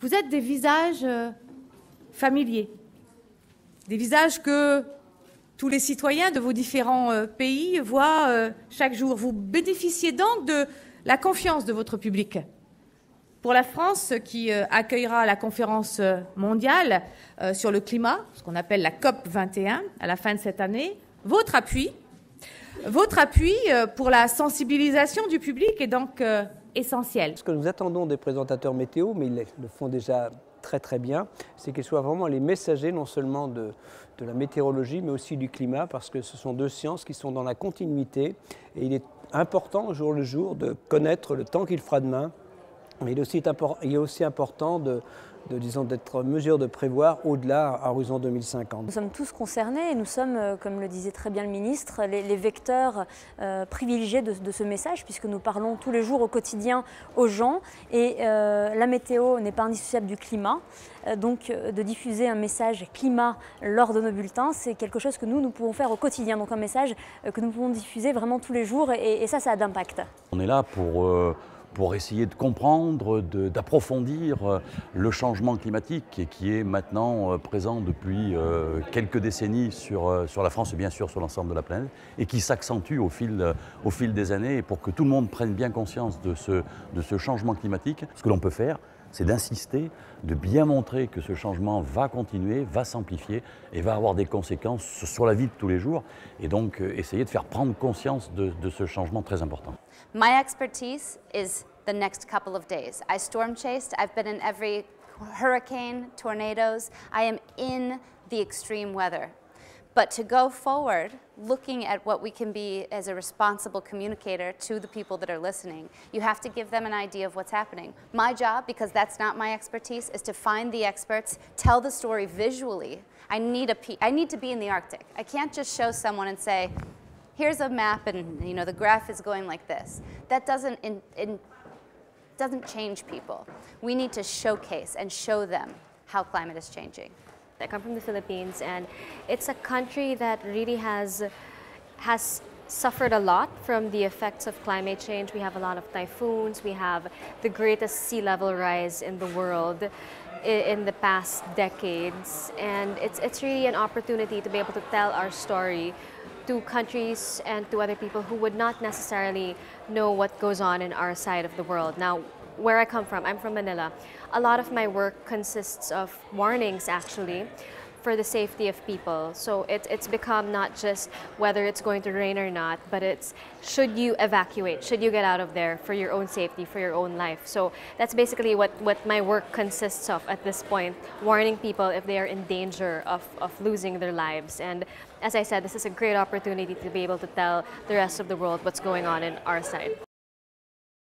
Vous êtes des visages euh, familiers, des visages que tous les citoyens de vos différents euh, pays voient euh, chaque jour. Vous bénéficiez donc de la confiance de votre public. Pour la France, qui accueillera la conférence mondiale sur le climat, ce qu'on appelle la COP 21 à la fin de cette année, votre appui, votre appui pour la sensibilisation du public est donc Ce que nous attendons des présentateurs météo, mais ils le font déjà très très bien, c'est qu'ils soient vraiment les messagers non seulement de, de, la météorologie, mais aussi du climat, parce que ce sont deux sciences qui sont dans la continuité. Et il est important au jour le jour de connaître le temps qu'il fera demain, mais il est aussi, il est aussi important de, de disons d'être en mesure de prévoir au-delà à horizon 2050. Nous sommes tous concernés et nous sommes, euh, comme le disait très bien le ministre, les, vecteurs euh, privilégiés de, ce message puisque nous parlons tous les jours au quotidien aux gens et euh, la météo n'est pas indissociable du climat. donc de diffuser un message climat lors de nos bulletins, c'est quelque chose que nous, nous pouvons faire au quotidien. Donc un message que nous pouvons diffuser vraiment tous les jours et, et ça, ça a d'impact. On est là pour pour essayer de comprendre, d'approfondir euh, le changement climatique qui est maintenant euh, présent depuis euh, quelques décennies sur, la France et bien sûr sur l'ensemble de la planète et qui s'accentue au fil, des années. Pour que tout le monde prenne bien conscience de ce, de ce changement climatique, ce que l'on peut faire, c'est d'insister, de bien montrer que ce changement va continuer, va s'amplifier et va avoir des conséquences sur la vie de tous les jours. Et donc essayer de faire prendre conscience de, de ce changement très important. My expertise is the next couple of days. I storm chased, I've been in every hurricane, tornadoes, I am in the extreme weather. But to go forward, looking at what we can be as a responsible communicator to the people that are listening, you have to give them an idea of what's happening. My job, because that's not my expertise, is to find the experts, tell the story visually. I need, a, I need to be in the Arctic. I can't just show someone and say, here's a map and you know, the graph is going like this. That doesn't in, in doesn't change people. We need to showcase and show them how climate is changing. I come from the Philippines and it's a country that really has has suffered a lot from the effects of climate change. We have a lot of typhoons, we have the greatest sea level rise in the world in the past decades and it's it's really an opportunity to be able to tell our story to countries and to other people who would not necessarily know what goes on in our side of the world. Now, where I come from, I'm from Manila. A lot of my work consists of warnings actually for the safety of people. So it, it's become not just whether it's going to rain or not, but it's should you evacuate, should you get out of there for your own safety, for your own life. So that's basically what, what my work consists of at this point, warning people if they are in danger of, of losing their lives. And as I said, this is a great opportunity to be able to tell the rest of the world what's going on in our side.